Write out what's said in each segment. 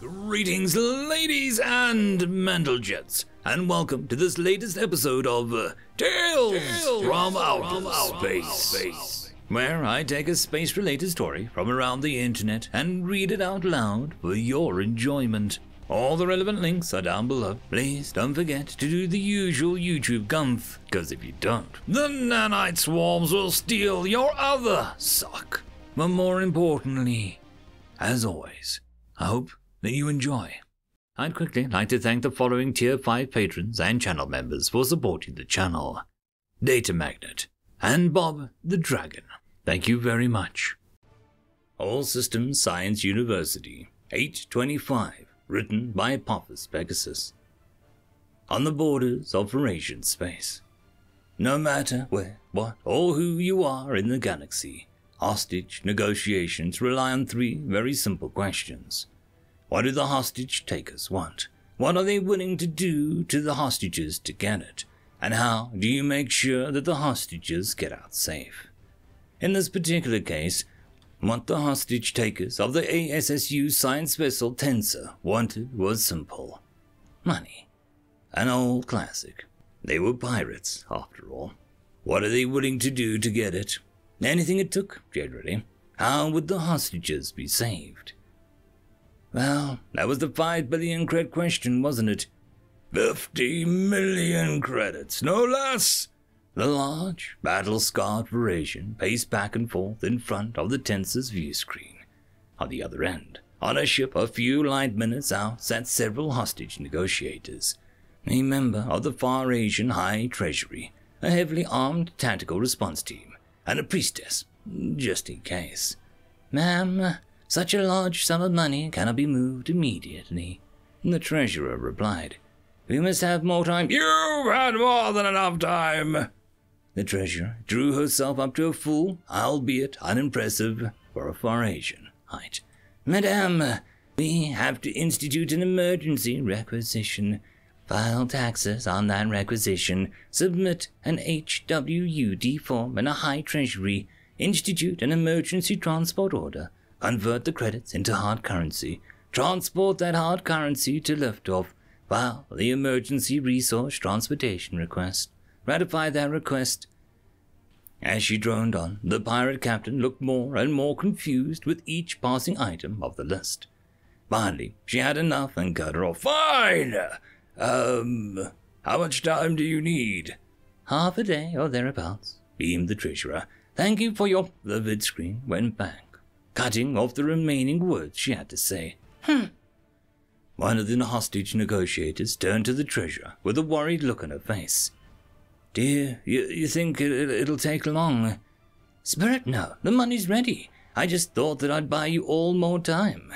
Greetings, ladies and Mentlegents, and welcome to this latest episode of uh, Tales, Tales from, Outer, space, space, where I take a space related story from around the internet and read it out loud for your enjoyment. All the relevant links are down below. Please don't forget to do the usual YouTube gumph, because if you don't, the nanite swarms will steal your other sock. But more importantly, as always, I hope that you enjoy. I'd quickly like to thank the following Tier 5 patrons and channel members for supporting the channel Data Magnet and Bob the Dragon. Thank you very much. All Systems Science University, 825, written by Apophis Pegasus. On the borders of Eurasian space. No matter where, what, or who you are in the galaxy, hostage negotiations rely on three very simple questions. What do the hostage takers want? What are they willing to do to the hostages to get it? And how do you make sure that the hostages get out safe? In this particular case, what the hostage takers of the ASSU science vessel Tensor wanted was simple money. An old classic. They were pirates, after all. What are they willing to do to get it? Anything it took, generally. How would the hostages be saved? Well, that was the five billion credit question, wasn't it? Fifty million credits, no less! The large, battle-scarred Eurasian paced back and forth in front of the Tensor's view screen. On the other end, on a ship a few light minutes out, sat several hostage negotiators. A member of the Far Asian High Treasury, a heavily armed tactical response team, and a priestess, just in case. Ma'am, such a large sum of money cannot be moved immediately. The treasurer replied, We must have more time. You've had more than enough time. The treasurer drew herself up to a full, albeit unimpressive, for a far Asian height. Madame, we have to institute an emergency requisition. File taxes on that requisition, submit an HWUD form and a high treasury, institute an emergency transport order, convert the credits into hard currency, transport that hard currency to liftoff, file the emergency resource transportation request, ratify that request. As she droned on, the pirate captain looked more and more confused with each passing item of the list. Finally, she had enough and cut her off. Fine! Um, how much time do you need? Half a day or thereabouts, beamed the treasurer. Thank you for your. The vid screen went back cutting off the remaining words she had to say. Hmm. One of the hostage negotiators turned to the treasurer with a worried look on her face. Dear, you, you think it, it'll take long? Spirit, no. The money's ready. I just thought that I'd buy you all more time.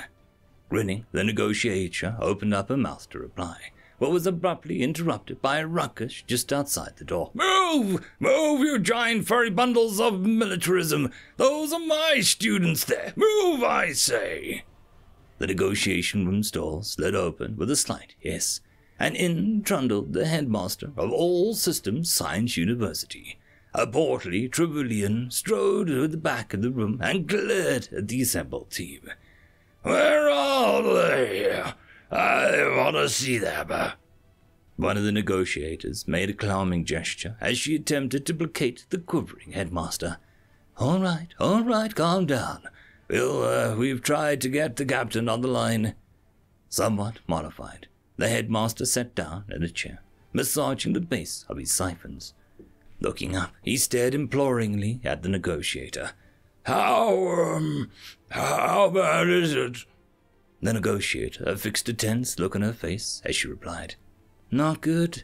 Grinning, the negotiator opened up her mouth to reply but was abruptly interrupted by a ruckus just outside the door. Move! Move, you giant furry bundles of militarism! Those are my students there! Move, I say! The negotiation room's door slid open with a slight hiss, and in trundled the headmaster of All Systems Science University. A portly Trevilian strode to the back of the room and glared at the assembled team. Where are they? I want to see them. One of the negotiators made a calming gesture as she attempted to placate the quivering headmaster. All right, all right, calm down. We'll, uh, we've tried to get the captain on the line. Somewhat mollified, the headmaster sat down in a chair, massaging the base of his siphons. Looking up, he stared imploringly at the negotiator. How, um, how bad is it? The negotiator fixed a tense look on her face as she replied, Not good.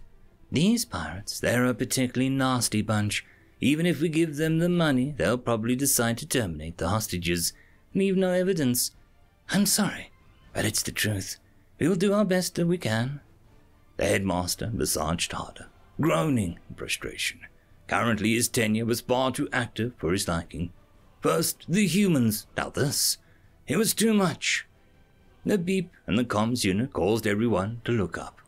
These pirates, they're a particularly nasty bunch. Even if we give them the money, they'll probably decide to terminate the hostages. Leave no evidence. I'm sorry, but it's the truth. We'll do our best that we can. The headmaster massaged harder, groaning in frustration. Currently, his tenure was far too active for his liking. First, the humans, now this. It was too much. The beep and the comms unit caused everyone to look up.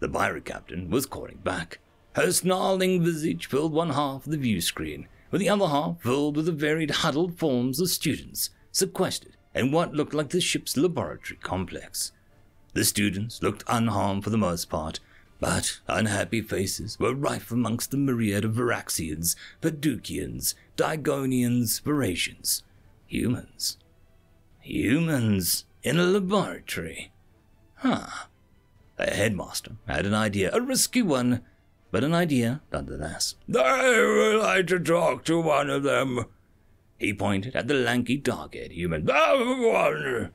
The pirate captain was calling back. Her snarling visage filled one half of the view screen, with the other half filled with the varied huddled forms of students sequestered in what looked like the ship's laboratory complex. The students looked unharmed for the most part, but unhappy faces were rife amongst the myriad of Varaxians, Padukians, Digonians, Varasians. Humans. Humans in a laboratory. Huh. The headmaster had an idea, a risky one, but an idea nonetheless. I would like to talk to one of them. He pointed at the lanky, dark-haired human. One.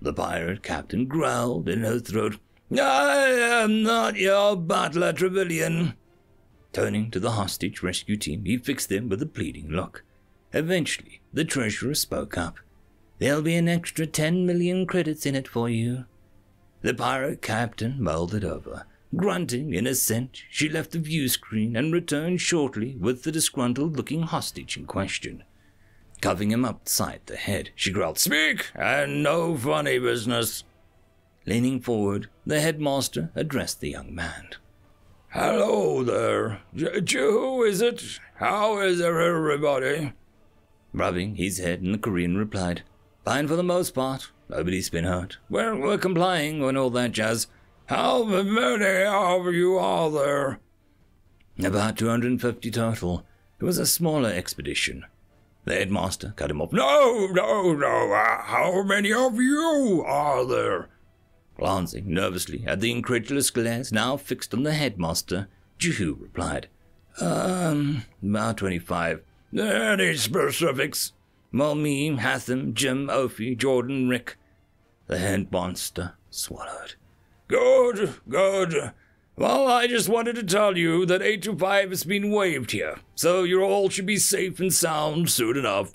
The pirate captain growled in her throat. I am not your butler, Trevelyan. Turning to the hostage rescue team, he fixed them with a pleading look. Eventually, the treasurer spoke up. There'll be an extra ten million credits in it for you. The pirate captain mulled it over. Grunting in assent, she left the view screen and returned shortly with the disgruntled looking hostage in question. Covering him upside the head, she growled, Speak, and no funny business. Leaning forward, the headmaster addressed the young man. Hello there. j Who is it? How is everybody? Rubbing his head, the Korean replied, Fine for the most part. Nobody's been hurt. We're, we're complying and all that jazz. How many of you are there? About 250 total. It was a smaller expedition. The headmaster cut him off. No, no, no. Uh, how many of you are there? Glancing nervously at the incredulous glance now fixed on the headmaster, Jehu replied, Um, about 25. Any specifics? Me, Hatham, Jim, Ophi, Jordan, Rick. The headmaster swallowed. Good, good. Well, I just wanted to tell you that 825 has been waived here, so you all should be safe and sound soon enough.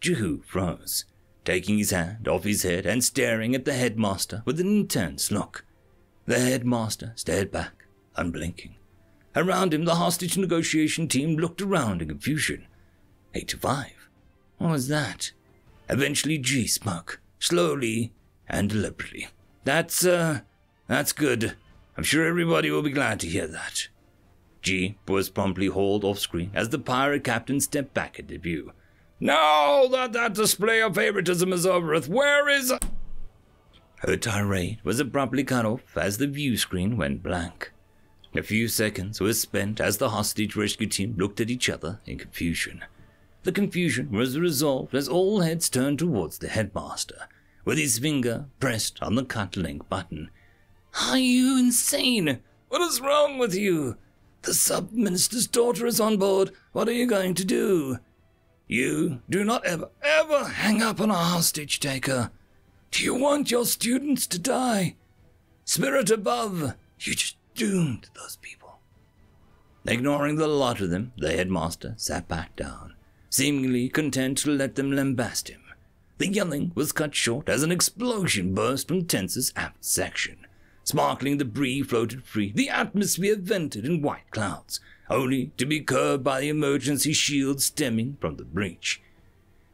Jehu froze, taking his hand off his head and staring at the headmaster with an intense look. The headmaster stared back, unblinking. Around him, the hostage negotiation team looked around in confusion. 825? What was that? Eventually, G spoke, slowly and deliberately. That's, uh, that's good. I'm sure everybody will be glad to hear that. G was promptly hauled off screen as the pirate captain stepped back into view. Now that that display of favoritism is over with, where is. Her tirade was abruptly cut off as the view screen went blank. A few seconds were spent as the hostage rescue team looked at each other in confusion. The confusion was resolved as all heads turned towards the headmaster, with his finger pressed on the cut link button are you insane? What is wrong with you? The sub minister's daughter is on board. What are you going to do? You do not ever, ever hang up on a hostage taker. Do you want your students to die? Spirit above, you just doomed those people. Ignoring the lot of them, the headmaster sat back down, seemingly content to let them lambast him. The yelling was cut short as an explosion burst from Tensor's aft section. Sparkling debris floated free, the atmosphere vented in white clouds, only to be curbed by the emergency shield stemming from the breach.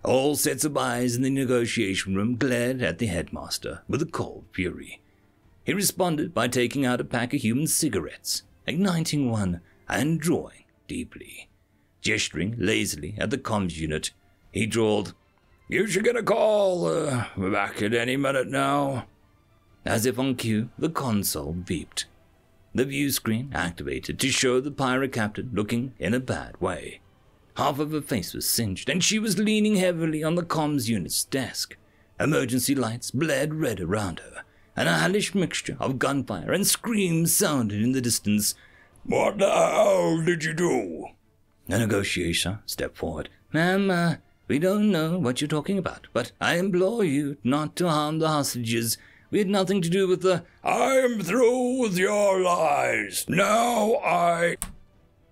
All sets of eyes in the negotiation room glared at the headmaster with a cold fury. He responded by taking out a pack of human cigarettes, igniting one, and drawing deeply. Gesturing lazily at the comms unit, he drawled, You should get a call uh, back at any minute now. As if on cue, the console beeped. The view screen activated to show the pirate captain looking in a bad way. Half of her face was singed, and she was leaning heavily on the comms unit's desk. Emergency lights blared red around her, and a hellish mixture of gunfire and screams sounded in the distance. What the hell did you do? The negotiator stepped forward. Ma'am, uh, we don't know what you're talking about, but I implore you not to harm the hostages we had nothing to do with the. I'm through with your lies. Now I.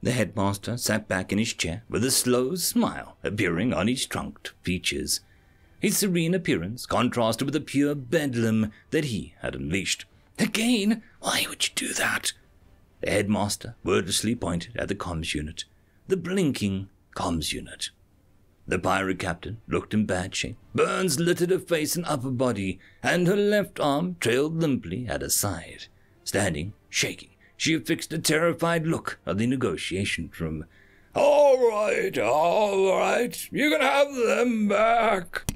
The headmaster sat back in his chair with a slow smile appearing on his trunked features. His serene appearance contrasted with the pure bedlam that he had unleashed. Again? Why would you do that? The headmaster wordlessly pointed at the comms unit. The blinking comms unit. The pirate captain looked in bad shape. Burns littered her face and upper body, and her left arm trailed limply at her side. Standing, shaking, she affixed a terrified look at the negotiation room. All right, all right, you can have them back.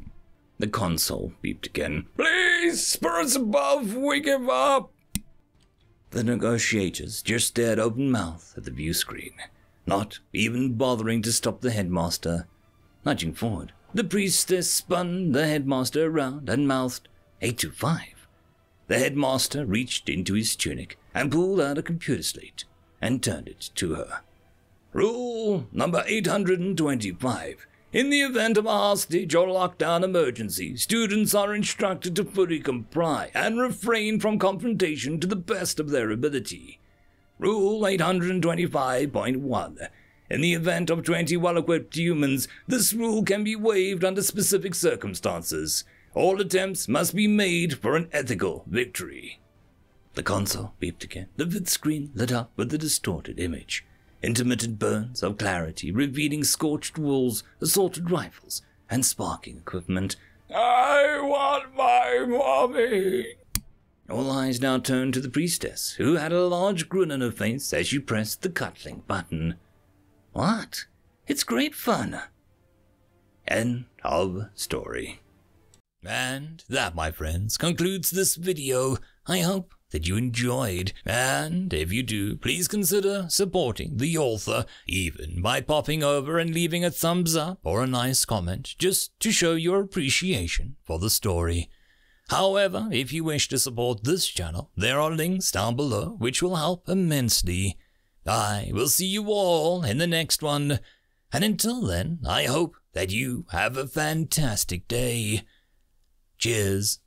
The console beeped again. Please, spirits above, we give up. The negotiators just stared open mouthed at the view screen, not even bothering to stop the headmaster. Nudging forward, the priestess spun the headmaster around and mouthed, 825. The headmaster reached into his tunic and pulled out a computer slate and turned it to her. Rule number 825. In the event of a hostage or lockdown emergency, students are instructed to fully comply and refrain from confrontation to the best of their ability. Rule 825.1. In the event of 20 well equipped humans, this rule can be waived under specific circumstances. All attempts must be made for an ethical victory. The console beeped again. The vid screen lit up with a distorted image intermittent burns of clarity revealing scorched walls, assorted rifles, and sparking equipment. I want my mommy. All eyes now turned to the priestess, who had a large grin on her face as she pressed the cutlink button. What? It's great fun. End of story. And that, my friends, concludes this video. I hope that you enjoyed, and if you do, please consider supporting the author, even by popping over and leaving a thumbs up or a nice comment, just to show your appreciation for the story. However, if you wish to support this channel, there are links down below which will help immensely. I will see you all in the next one, and until then, I hope that you have a fantastic day. Cheers.